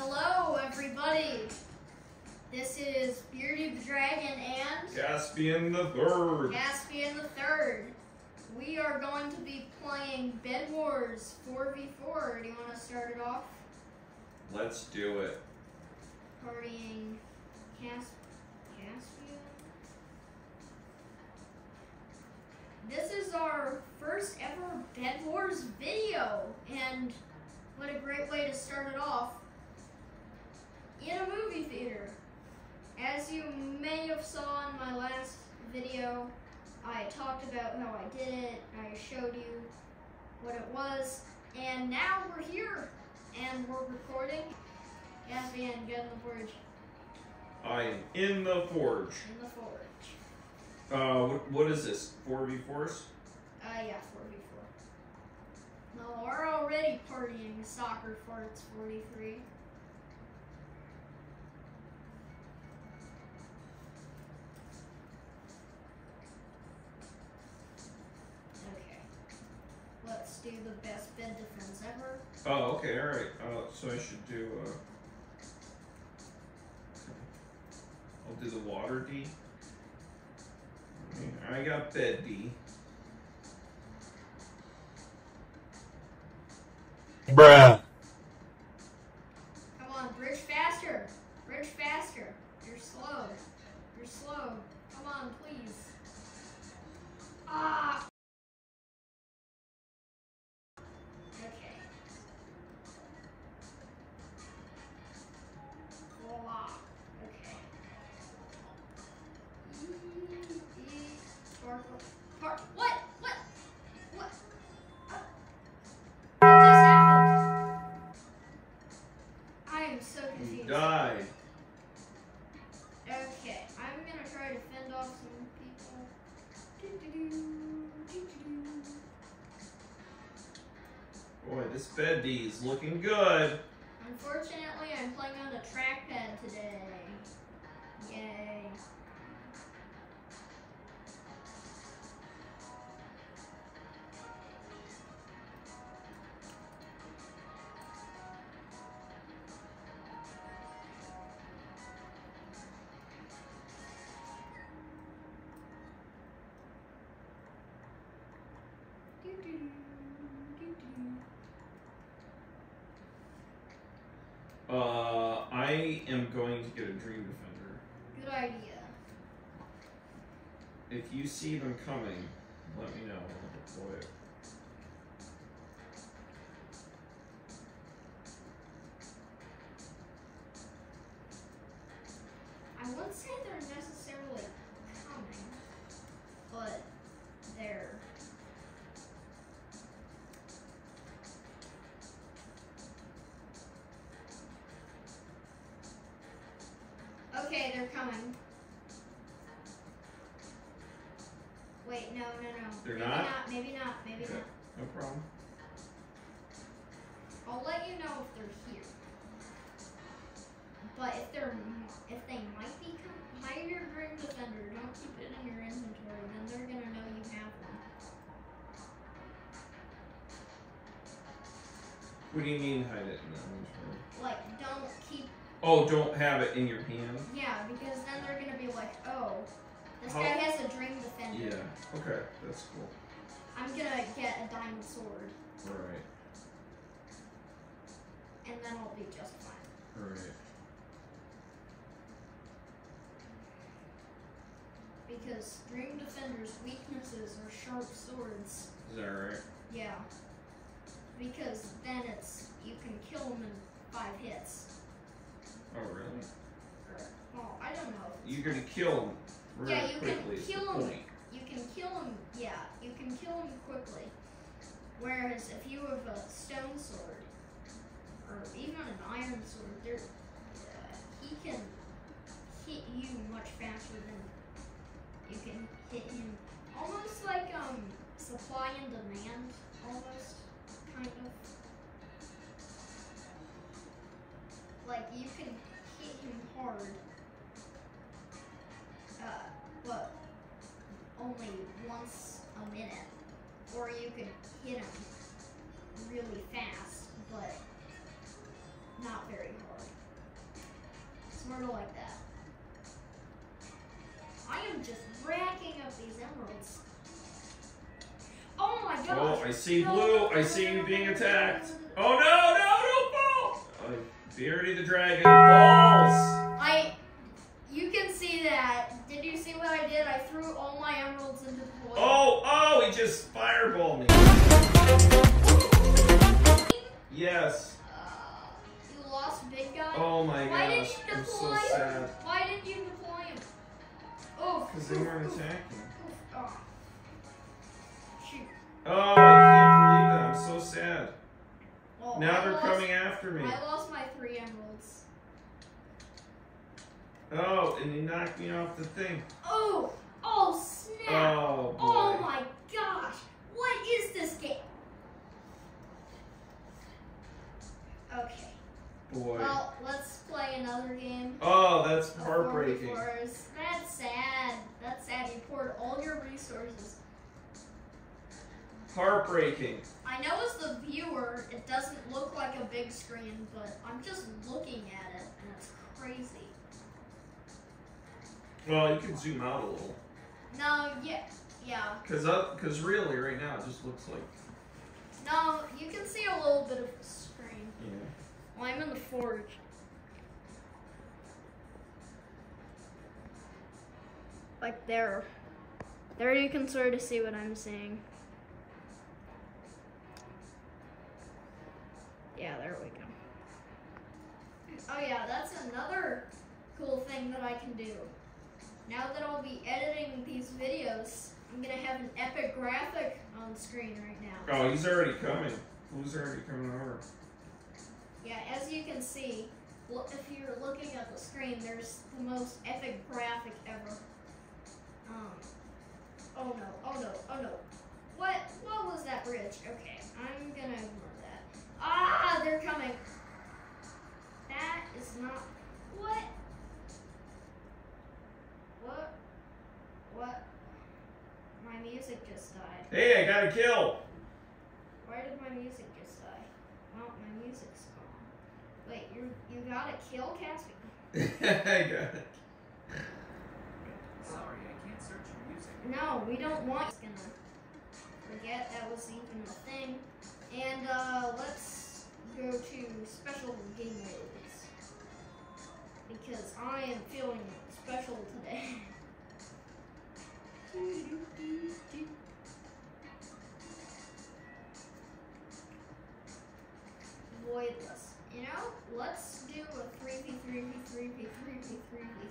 Hello, everybody. This is Beardie the Dragon and Caspian the Third. Caspian the Third. We are going to be playing Bed Wars 4v4. Do you want to start it off? Let's do it. Partying Cas Caspian. This is our first ever Bed Wars video, and what a great way to start it off in a movie theater. As you may have saw in my last video, I talked about how I did it, I showed you what it was, and now we're here, and we're recording. Caspian, get in the forge. I am in the forge. In the forge. Uh, what, what is this? 4v4s? Uh, yeah, 4v4. No, we're already partying soccer farts 43. Let's do the best bed defense ever. Oh, okay, alright. Uh, so I should do, uh... I'll do the water D. I got bed D. Bruh. Looking good. Uh, I am going to get a Dream Defender. Good idea. If you see them coming, let me know. I'll deploy it. What do you mean hide it in the inventory? Like, don't keep. Oh, don't have it in your hand? Yeah, because then they're gonna be like, oh, this How- guy has a Dream Defender. Yeah. Okay, that's cool. I'm gonna get a diamond sword, Alright, and then I'll be just fine. alright. Because Dream Defender's weaknesses are sharp swords. Is that right? Yeah. Because then it's you can kill them in five hits. Oh, really? Or, well, I don't know. You're gonna kill them really Yeah, you can quickly. is the kill 'em. point. You can kill them. Yeah, you can kill them quickly. Whereas if you have a stone sword or even an iron sword, there uh, he can hit you much faster than you can hit him. Almost like um supply and demand, almost kind of. Like you can hit him hard, uh, but only once a minute, or you could hit him really fast, but not very hard. sort like that. I am just racking up these emeralds. Oh my gosh! Oh, I see blue. I see you being no, no, attacked. no, no, no. Oh no, no, don't fall! Uh, Beardie the dragon falls. I, you can see that. Did you see what I did? I threw all my emeralds into the void. Oh, oh, he just fireballed me. Yes. Uh, you lost big guy. Oh my Why didn't gosh, you I'm so deploy him? sad. Why didn't you deploy him? Oh. Because they weren't attacking. Oh. Oh, I can't believe that. I'm so sad. Well, Now I they're lost- coming after me. I lost my three emeralds. Oh, and he knocked me off the thing. Oh! Oh snap! Oh, oh boy. Oh my gosh! What is this game? Okay. Boy. Well, let's play another game. Oh, that's heartbreaking. That's sad. That's sad. You poured all your resources. Heartbreaking. I know as the viewer, it doesn't look like a big screen, but I'm just looking at it, and it's crazy. Well, you can zoom out a little. No, yeah, yeah. Cause up, cause really, right now it just looks like, No, you can see a little bit of the screen. Yeah. Well, I'm in the forge. Like there. There you can sort of see what I'm seeing. Yeah, there we go. Oh yeah, that's another cool thing that I can do. Now that I'll be editing these videos, I'm gonna have an epic graphic on screen right now. Oh, he's already coming. Who's already coming over? Yeah, as you can see, if you're looking at the screen, there's the most epic graphic ever. Um, oh no, oh no, oh no. What, what was that bridge? Okay, I'm gonna ignore that. Ah, they're coming. That is not, what? What? What? My music just died. Hey, I got a kill. Why did my music just die? Well, my music's gone. Wait, you you got a kill, Caspian? I got it. Sorry, I can't search your music. No, we don't want. It's gonna forget that was even a thing. And uh, let's go to special game modes because I am feeling special today. Voidless. You know, let's do a 3v3v3v3v3v3.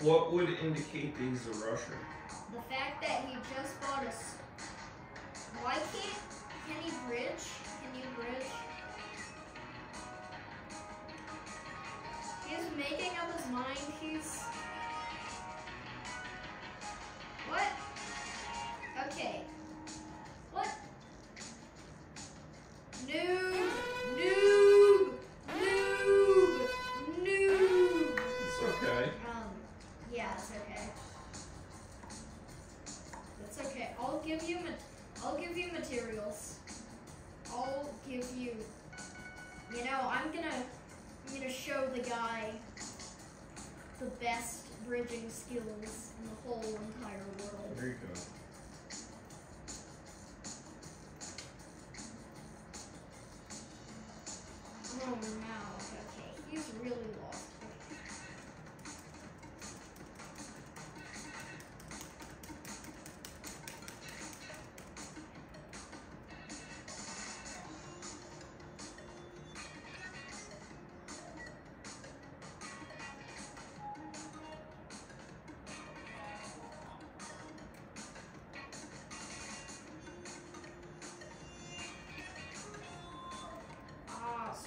What, what would indicate that he's a rusher? The fact that he just bought a. Why can't. Can he bridge? Can you bridge? He's making up his mind. He's.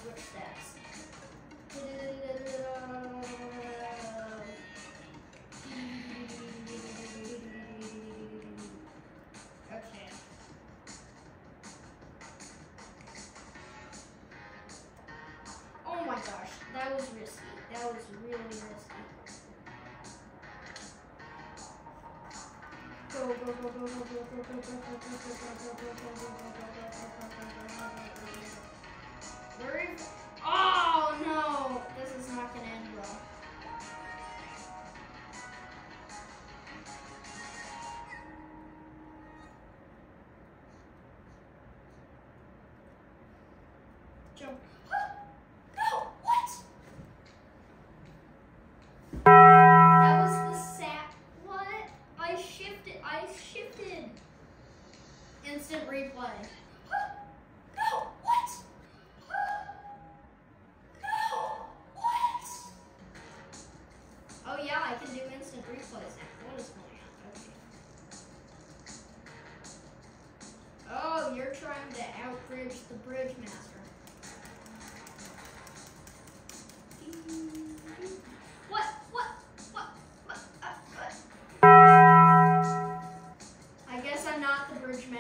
Ah. Okay. Oh my gosh, that was risky. That was really risky. Go, go, go, go, go, go, go, go, go, go, go, go, go, go, go, go, go, go, go, Where Oh no! This is not gonna end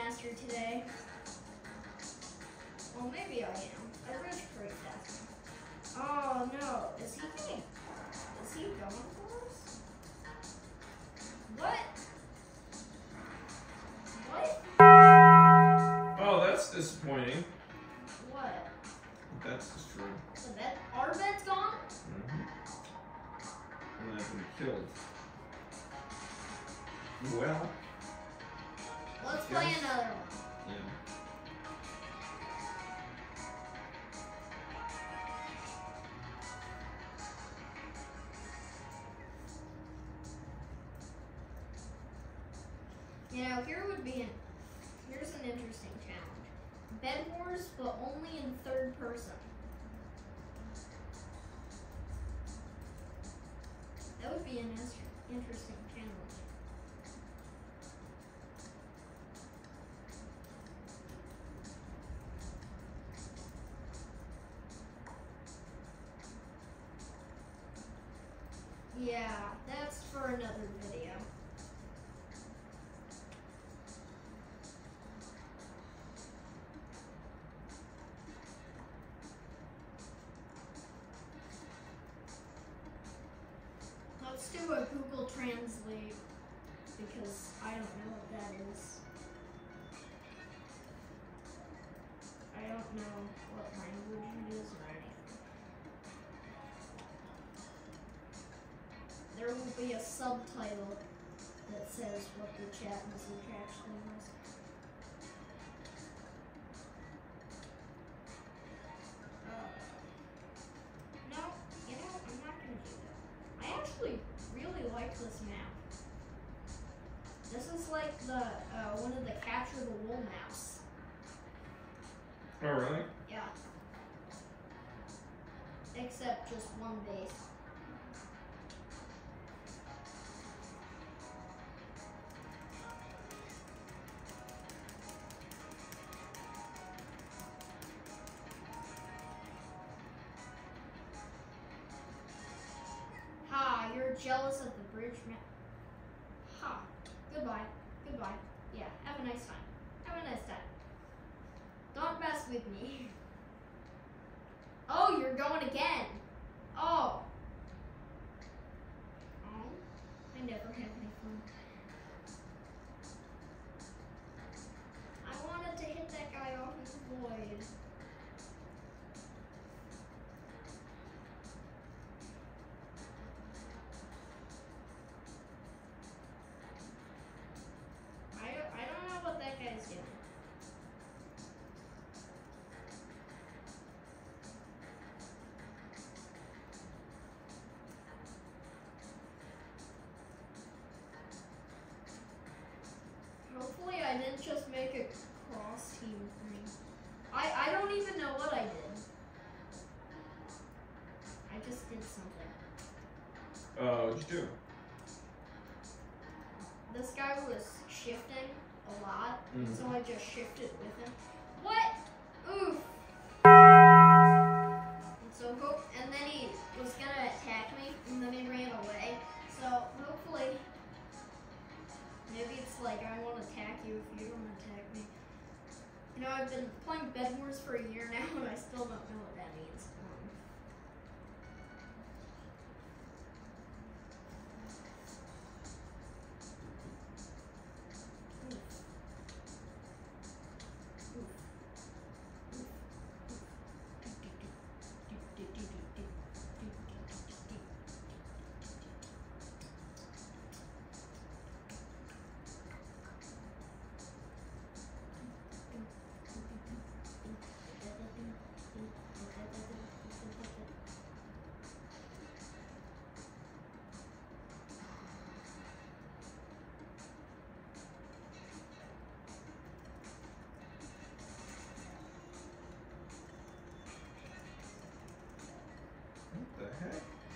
master today. Well, maybe I am. I bridge princess. Oh no! Is he? Is he going for us? What? What? Oh, that's disappointing. What? That's just true. Our bed's gone? Mm-hmm. And I've been killed. Well, Let's play Yes. another one. yeah. You know, here would be an here's an interesting challenge. Bed Wars, but only in third person. That would be an inter- interesting Yeah, that's for another video. Let's do a Google Translate because I don't know what that is. I don't know what language There will be a subtitle that says what the chat message actually was. Jealous of the bridge man. Ha. Goodbye. Goodbye. Yeah, have a nice time. Have a nice time. Don't mess with me. Oh, you're going again. Let's just make a cross team thing. I I don't even know what I did. I just did something. Uh, what'd you do? This guy was shifting a lot, Mhm. so I just shifted if you attack me. You know, I've been playing Bed Wars for a year now, and I still don't know what that means.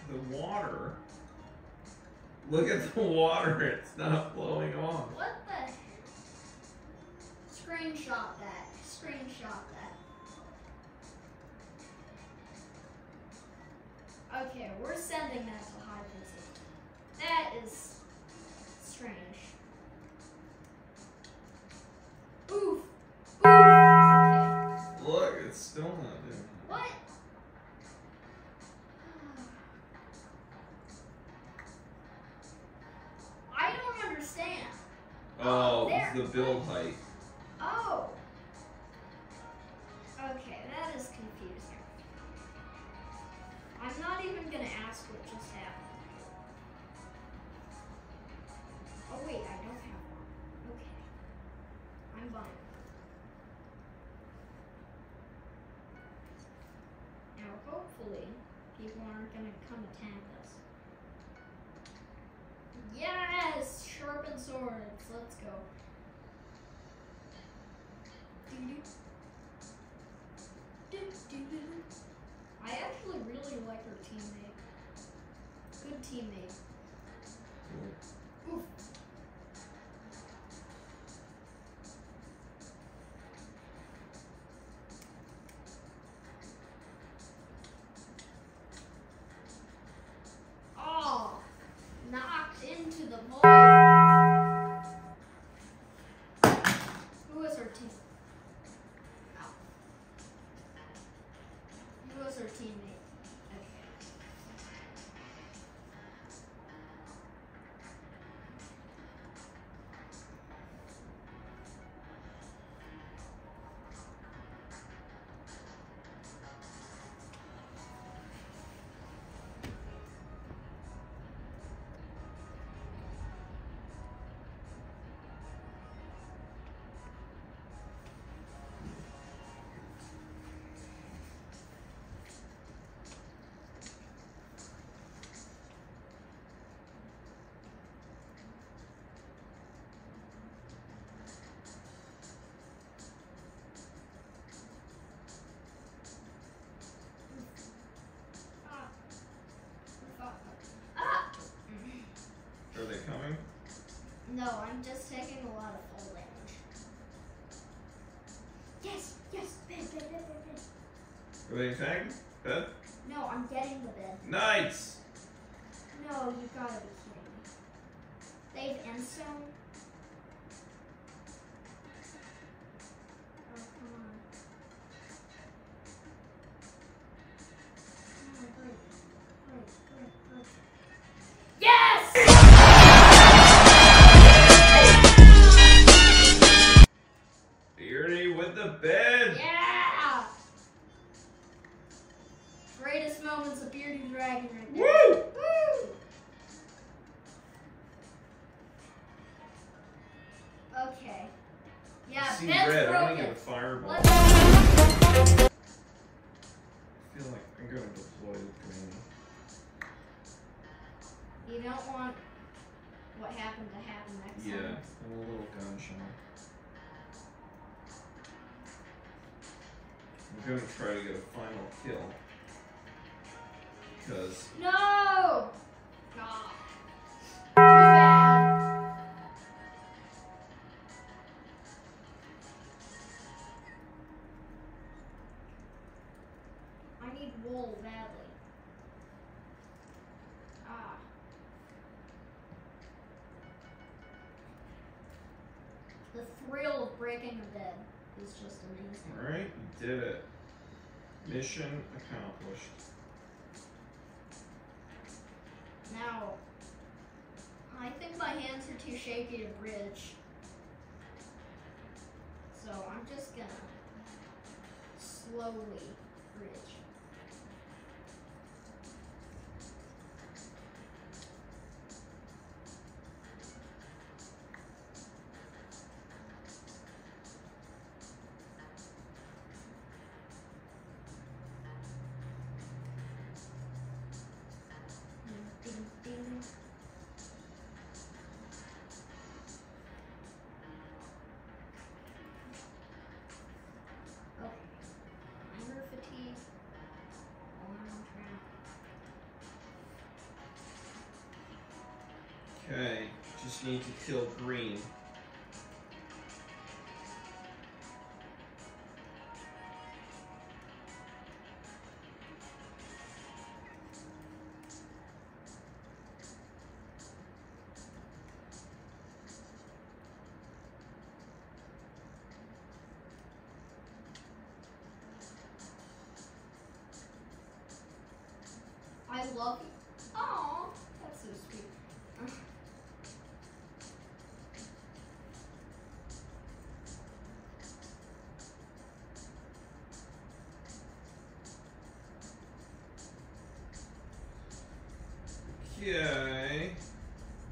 The water. Look at the water. It's not flowing off. The build height. Teammate. Good teammate. Are they coming? No, I'm just taking a lot of full damage. Yes, yes, bed, bed, bed, bed, bed. Are they attacking? Bed? No, I'm getting the bed. Knights! No, you gotta be kidding me. They have The thrill of breaking a bed is just amazing. alright, you did it. Mission accomplished. Now, I think my hands are too shaky to bridge. So I'm just gonna slowly bridge. Okay, just need to kill green. I love Okay.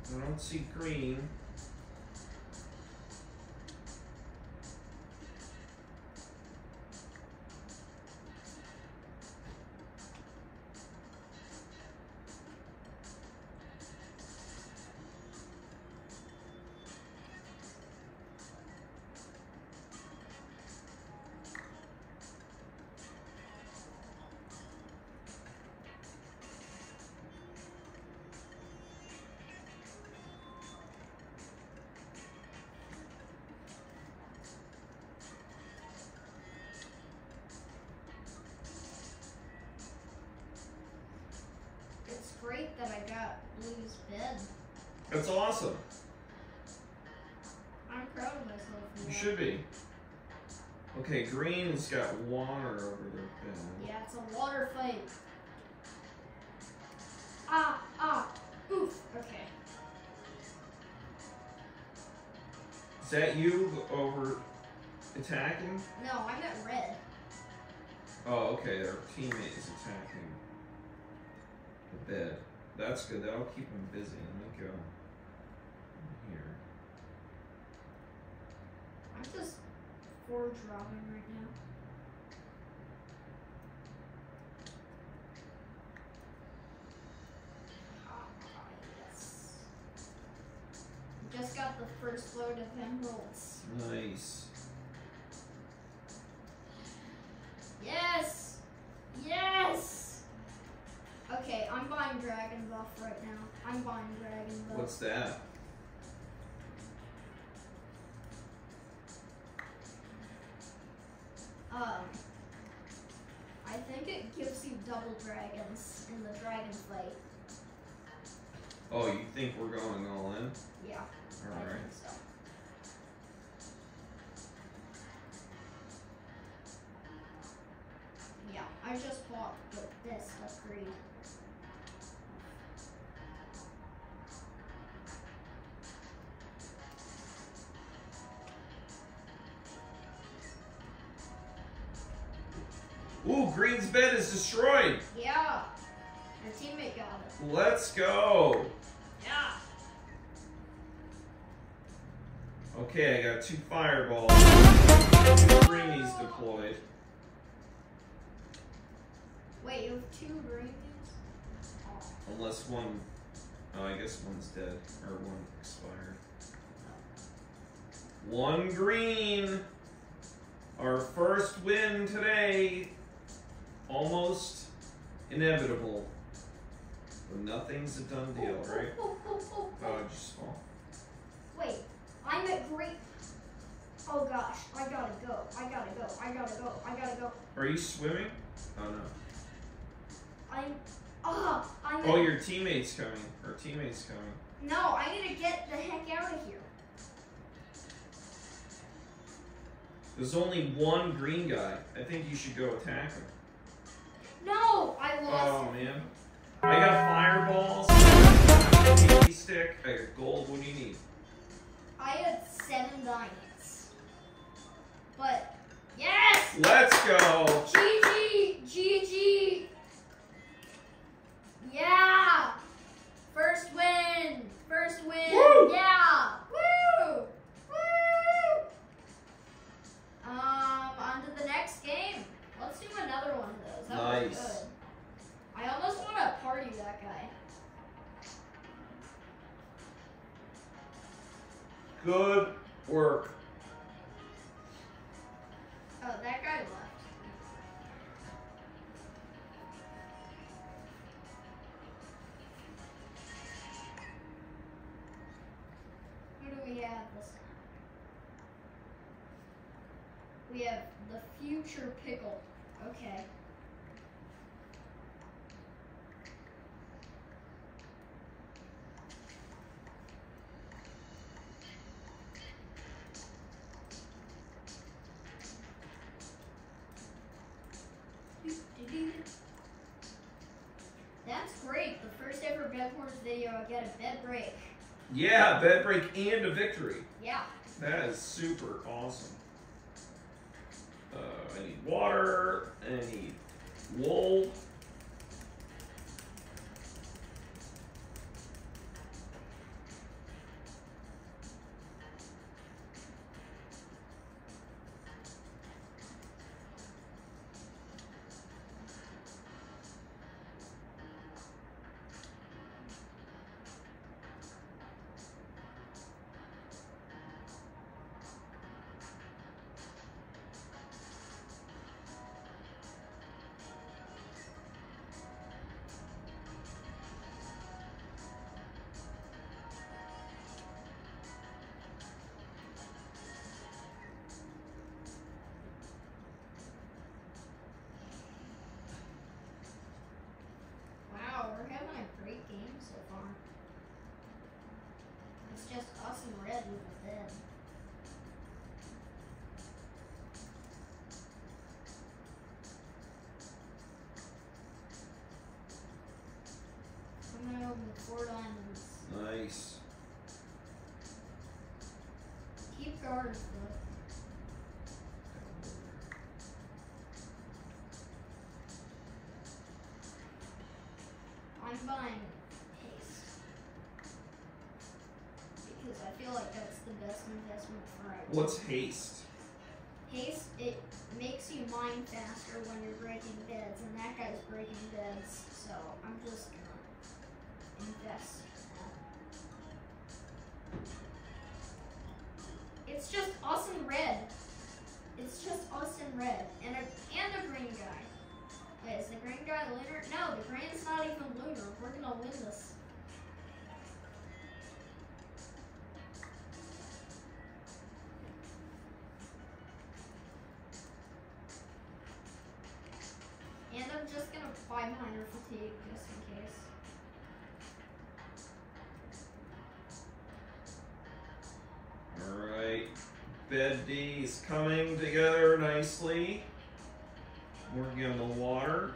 I don't see green. That I got Blue's bed. That's awesome. I'm proud of myself. You that. should be. Okay, green's got water over their bed. Yeah, it's a water fight. Ah, ah, oof. Okay. Is that you over attacking? No, I'm at red. Oh, okay, their teammate is attacking the bed. That's good. That'll keep them busy. Let me go here. I'm just forge robbing right now. Ah, yes. Just got the first load of emeralds. Nice. Yes! Yes! Okay, I'm buying Dragon Buff right now. I'm buying Dragon Buff. What's that? Um, I think it gives you double dragons in the dragon fight. Oh, you think we're going all in? Yeah, I Alright. Ooh, green's bed is destroyed. Yeah, your teammate got it. Let's go. Yeah. Okay, I got two fireballs. Greenies deployed. Wait, you have two greenies? Oh. Unless one, oh, I guess one's dead. Or one expired. One green. Our first win today. Almost inevitable. But nothing's a done deal, right? Oh, oh, oh, oh. Oh, just fall. Wait, I'm at great. Oh gosh, I gotta go. I gotta go. I gotta go. I gotta go. Are you swimming? Oh no. I'm. Ah, I'm. Oh, your teammate's coming. Our teammate's coming. No, I need to get the heck out of here. There's only one green guy. I think you should go attack him. No, I lost. Oh lost. man. I got fireballs, TV stick, I got gold. What do you need? I had seven diamonds. But yes, Let's go! GG, GG. Yeah, first win, first win. Woo! Yeah, woo, woo. Um, on to the next game. Let's do another one of those. That Nice. good. I almost want to party that guy. Good work. Oh, that guy left. Who do we have this time? We have the future pickle. Okay. That's great. The first ever Bed Wars video, I get a bed break. Yeah, bed break and a victory. Yeah. That is super awesome. Uh, I need water. I four diamonds. Nice. Keep guards though. I'm buying haste. Because I feel like that's the best investment for right now. What's haste? Haste, it makes you mine faster when you're breaking beds, and that guy's breaking beds, so I'm just gonna It's just us and red. It's just us and red, and a and a green guy. Wait, is the green guy lunar? No, the green's not even lunar. We're gonna win this. And I'm just gonna buy miner fatigue just in case. Bed D's coming together nicely. Working on the water.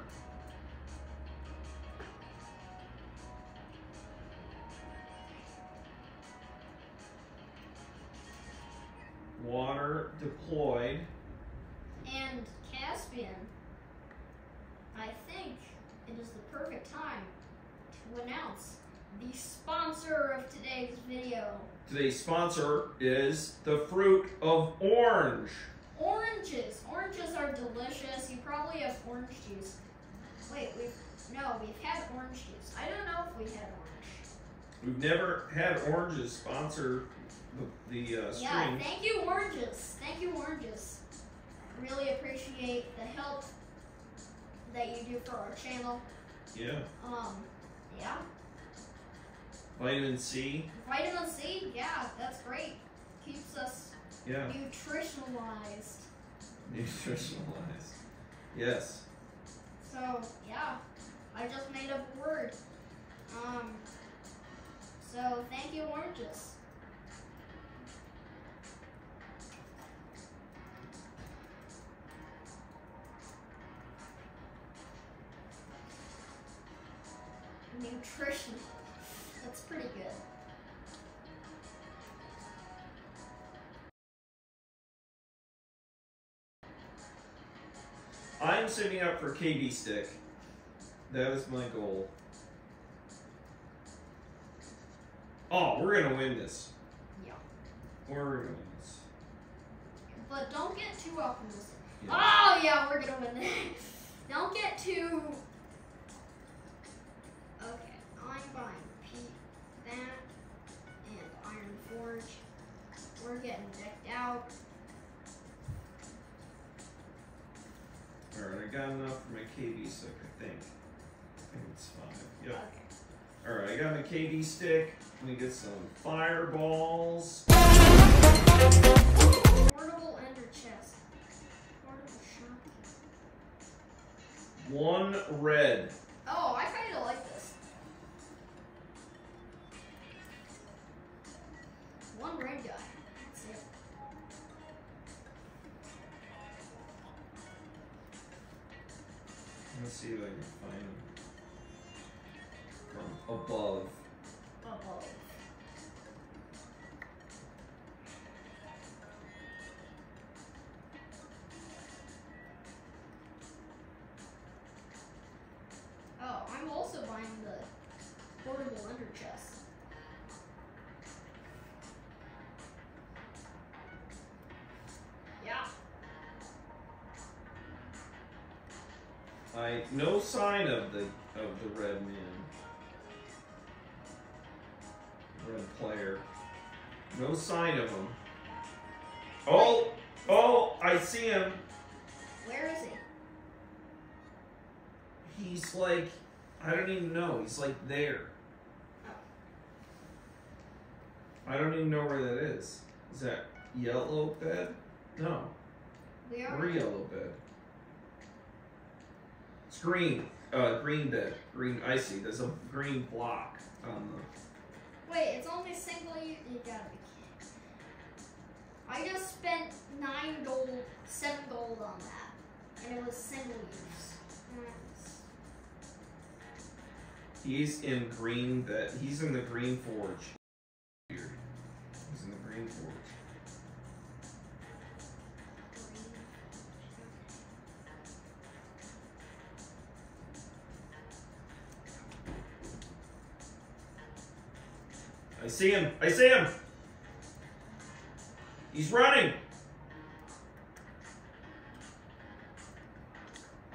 Water deployed. And Caspian, I think it is the perfect time to announce the sponsor of today's video. Today's sponsor is the fruit of orange. Oranges. Oranges are delicious. You probably have orange juice. Wait, we've no, we've had orange juice. I don't know if we had orange. We've never had oranges sponsor the, the uh, Yeah, thank you, oranges. Thank you, oranges. really appreciate the help that you do for our channel. Yeah. Um, yeah. Vitamin C. Vitamin C, yeah, that's great. Keeps us Yeah. nutritionalized. Nutritionalized. Yes. So yeah, I just made up a word. Um, so thank you, oranges. Nutrition. That's pretty good. I'm saving up for KB stick. That is my goal. Oh, we're gonna win this. Yeah. We're gonna win this. But don't get too optimistic. Yeah. Oh yeah, we're gonna win this. don't get too. Okay, I'm buying Pete that and Iron Forge. We're getting decked out. Alright, I got enough for my KB stick, I think. I think it's five. Yep. Okay. Alright, I got my KB stick. Let me get some fireballs. Portable ender chest. Portable shop. One red. Oh, I Let's see if I I no sign of the of the red man. Red player. No sign of him. Oh, oh, I see him. Where is he? He's like, I don't even know. He's like there. Oh. I don't even know where that is. Is that yellow bed? No, We are. we're yellow bed. Green. Uh, green bed. Green. I see. There's a green block on the. Wait, it's only single use. You gotta be kidding. I just spent nine gold, seven gold on that, and it was single use. Nice. He's in green. That he's in the green forge. Here. He's in the green forge. I see him. I see him. He's running.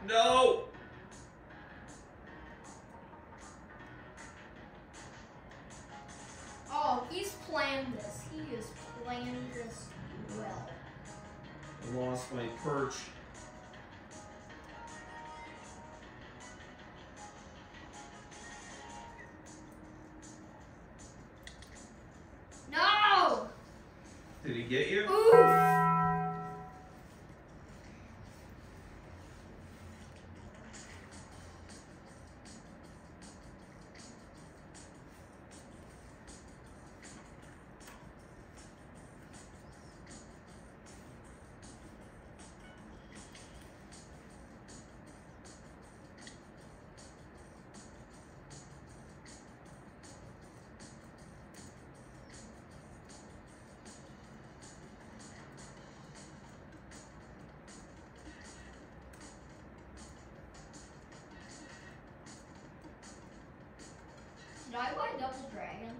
No. Oh, he's planned this. He is planned this well. I lost my perch. Did he get you? Did I buy Double Dragon?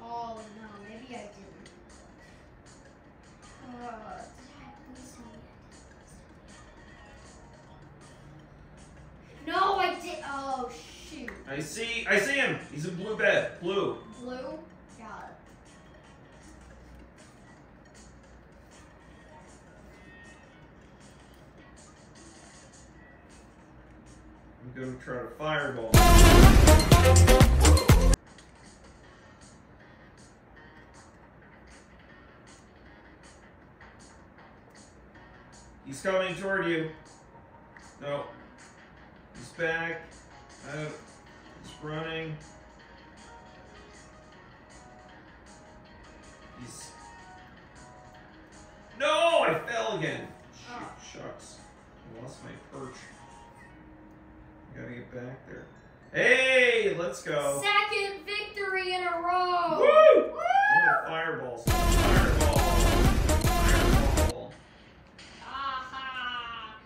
Oh no, maybe I didn't. Uh? No, I did. Oh shoot. I see. I see him. He's in blue bed. Blue. Gonna try to fireball. He's coming toward you. No. He's back. Out. He's running. Let's go. Second victory in a row. Woo! Woo! Oh, fireballs. Fireball. Fireball. Aha.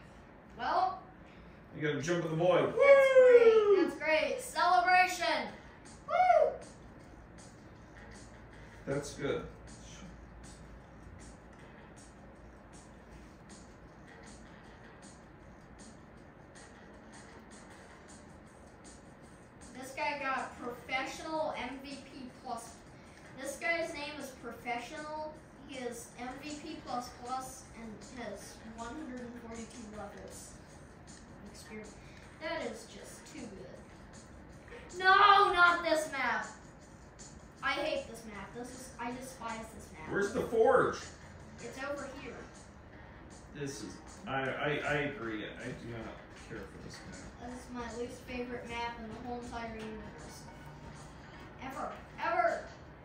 Well, You gotta jump in the void. that's great. That's great. Celebration. Woo! That's good. 142 levels. Experience. That is just too good. No, not this map. I hate this map. This is I despise this map. Where's the forge? It's over here. This is. I, I, I agree. I do not care for this map. This is my least favorite map in the whole entire universe. Ever. Ever.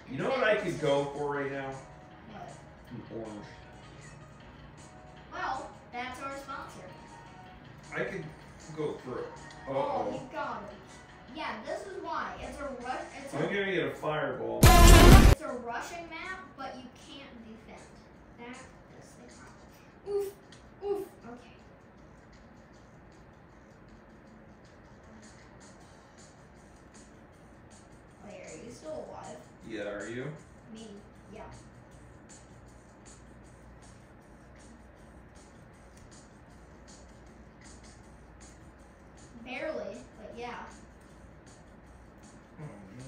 You know what I could go for right now? What? An orange. Well, that's our sponsor. I could go through. Uh Oh, oh. you got it. Yeah, this is why. It's a rush. It's I'm a, gonna get a fireball. it's a rushing map, but you can't defend. That is the problem. Oof. Oof. Okay. Wait, are you still alive? Yeah, are you? Me. Yeah. Barely, but yeah. Oh, man.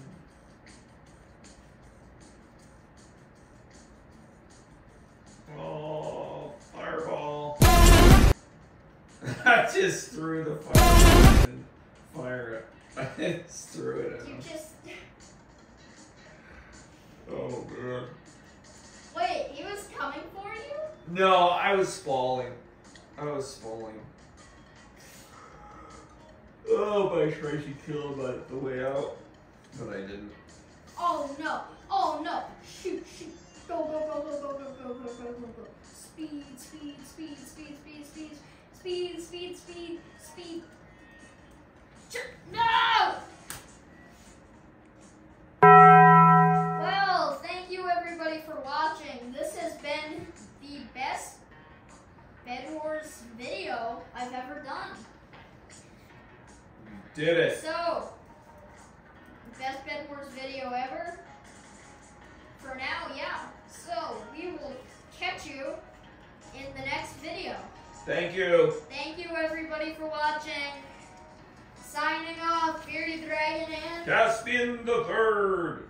Oh, fireball. I just threw the fire and fire it. I just threw it at You him. just Oh, man. wait. He was coming for you. No, I was falling. I was falling. Oh, but I tried to kill him at the way out. But I didn't. Oh no! Oh no! Shoot! Shoot! Go! Go! Go! Go! Go! Go! Go! Go! Go! Go! Speed! Speed! Speed! Speed! Speed! Speed! Speed! Speed! Speed! Speed! No! Well, thank you everybody for watching. This has been the best Bed Wars video I've ever done. Did it. So, best Bed Wars video ever. For now, yeah. So, we will catch you in the next video. Thank you. Thank you, everybody, for watching. Signing off, Beardie Dragon and. Caspian the Third.